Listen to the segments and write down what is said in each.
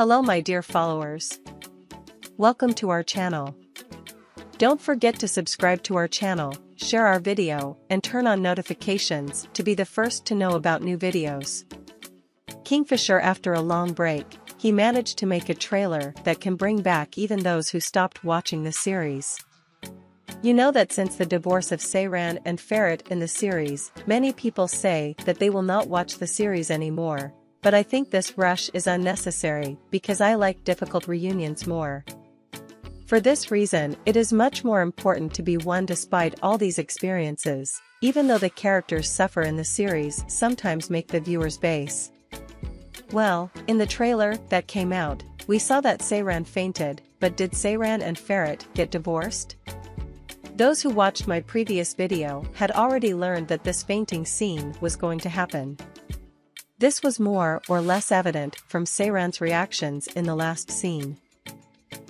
Hello my dear followers. Welcome to our channel. Don't forget to subscribe to our channel, share our video, and turn on notifications to be the first to know about new videos. Kingfisher after a long break, he managed to make a trailer that can bring back even those who stopped watching the series. You know that since the divorce of Seyran and Ferit in the series, many people say that they will not watch the series anymore, but I think this rush is unnecessary because I like difficult reunions more. For this reason, it is much more important to be one despite all these experiences, even though the characters suffer in the series sometimes make the viewer's base. Well, in the trailer that came out, we saw that Seyran fainted, but did Seyran and Ferit get divorced? Those who watched my previous video had already learned that this fainting scene was going to happen. This was more or less evident from Seyran's reactions in the last scene.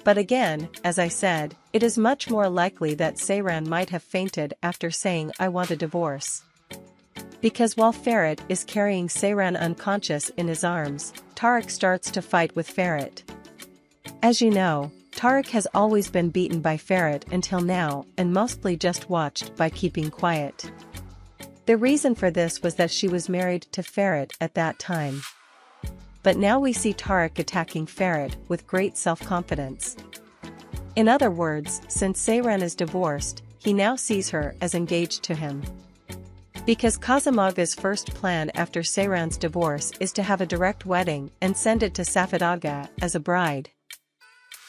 But again, as I said, it is much more likely that Seyran might have fainted after saying I want a divorce. Because while Ferit is carrying Seyran unconscious in his arms, Tarek starts to fight with Ferit. As you know, Tarek has always been beaten by Ferit until now and mostly just watched by keeping quiet. The reason for this was that she was married to Ferit at that time. But now we see Tarek attacking Ferit with great self-confidence. In other words, since Seyran is divorced, he now sees her as engaged to him. Because Kazamaga's first plan after Seyran's divorce is to have a direct wedding and send it to Safet Aga as a bride.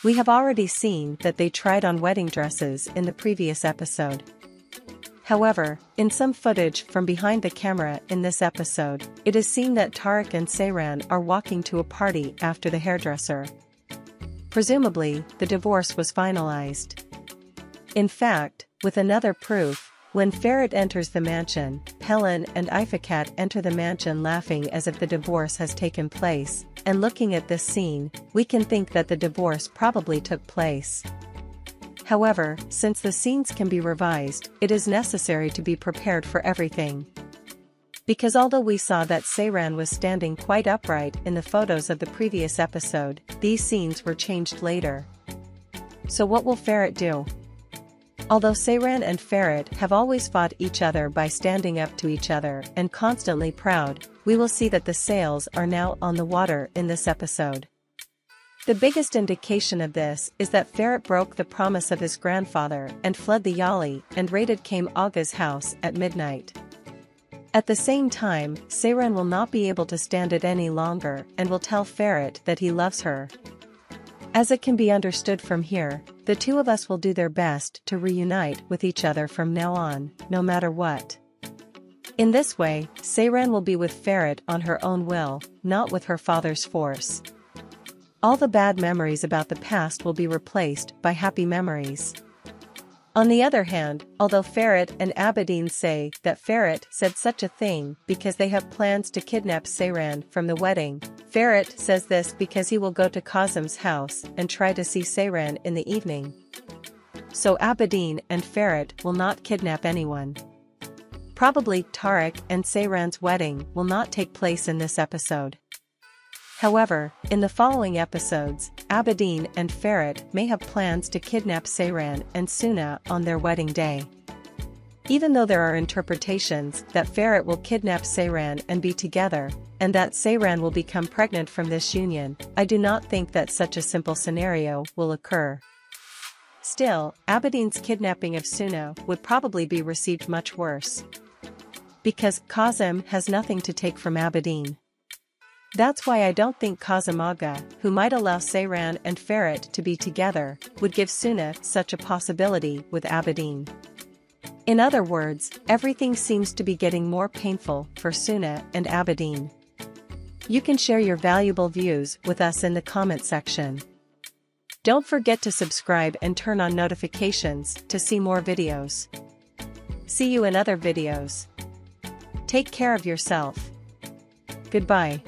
We have already seen that they tried on wedding dresses in the previous episode. However, in some footage from behind the camera in this episode, it is seen that Tarek and Seyran are walking to a party after the hairdresser. Presumably, the divorce was finalized. In fact, with another proof, when Ferit enters the mansion, Pelin and Ifakat enter the mansion laughing as if the divorce has taken place, and looking at this scene, we can think that the divorce probably took place. However, since the scenes can be revised, it is necessary to be prepared for everything. Because although we saw that Seyran was standing quite upright in the photos of the previous episode, these scenes were changed later. So what will Ferit do? Although Seyran and Ferit have always fought each other by standing up to each other and constantly proud, we will see that the sails are now on the water in this episode. The biggest indication of this is that Ferit broke the promise of his grandfather and fled the Yali and raided Kame Aga's house at midnight. At the same time, Seyran will not be able to stand it any longer and will tell Ferit that he loves her. As it can be understood from here, the two of us will do their best to reunite with each other from now on, no matter what. In this way, Seyran will be with Ferit on her own will, not with her father's force. All the bad memories about the past will be replaced by happy memories. On the other hand, although Ferit and Abedin say that Ferit said such a thing because they have plans to kidnap Seyran from the wedding, Ferit says this because he will go to Kazım's house and try to see Seyran in the evening. So Abedin and Ferit will not kidnap anyone. Probably Tarek and Seyran's wedding will not take place in this episode. However, in the following episodes, Abedin and Ferit may have plans to kidnap Seyran and Suna on their wedding day. Even though there are interpretations that Ferit will kidnap Seyran and be together, and that Seyran will become pregnant from this union, I do not think that such a simple scenario will occur. Still, Abedin's kidnapping of Suna would probably be received much worse. Because Kazım has nothing to take from Abedin. That's why I don't think Kazamaga, who might allow Seyran and Ferit to be together, would give Suna such a possibility with Abedin. In other words, everything seems to be getting more painful for Suna and Abedin. You can share your valuable views with us in the comment section. Don't forget to subscribe and turn on notifications to see more videos. See you in other videos. Take care of yourself. Goodbye.